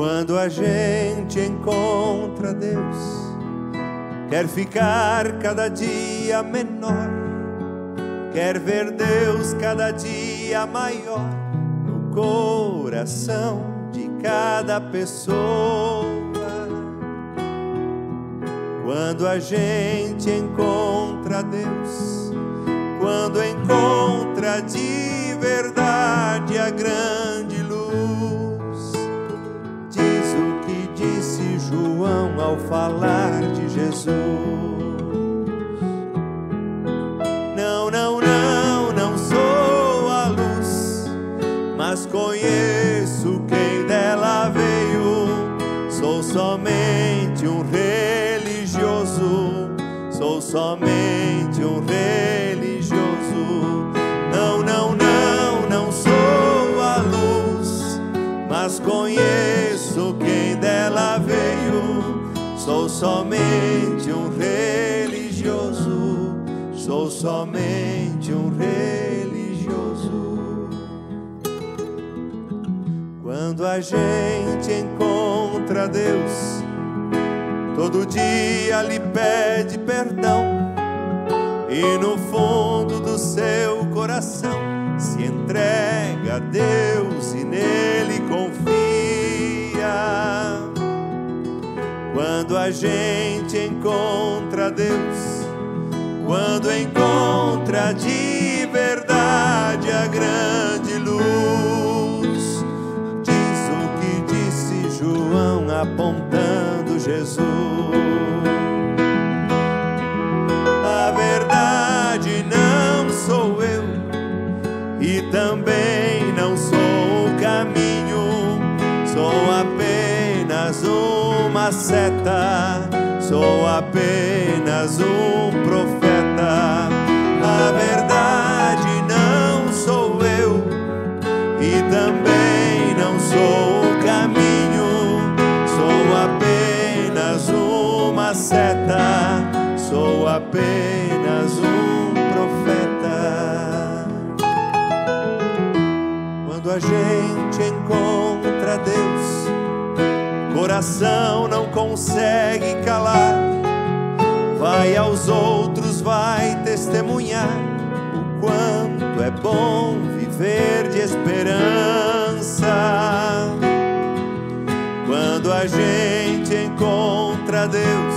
Quando a gente encontra Deus, quer ficar cada dia menor, quer ver Deus cada dia maior no coração de cada pessoa. Quando a gente encontra Deus, quando encontra de verdade a grande ao falar de Jesus. Não, não, não, não sou a luz, mas conheço quem dela veio. Sou somente um religioso, sou somente um religioso. Não, não, não, não sou a luz, mas conheço quem dela veio. Sou somente um religioso, sou somente um religioso. Quando a gente encontra Deus, todo dia lhe pede perdão e no fundo do seu coração se entrega a Deus e nele Quando a gente encontra Deus, quando encontra de verdade a grande luz, diz o que disse João apontando Jesus. A verdade não sou eu e também uma seta, sou apenas um profeta. A verdade não sou eu e também não sou o caminho, sou apenas uma seta, sou apenas um profeta. Quando a gente encontra Deus, coração não consegue calar, vai aos outros, vai testemunhar o quanto é bom viver de esperança. Quando a gente encontra Deus,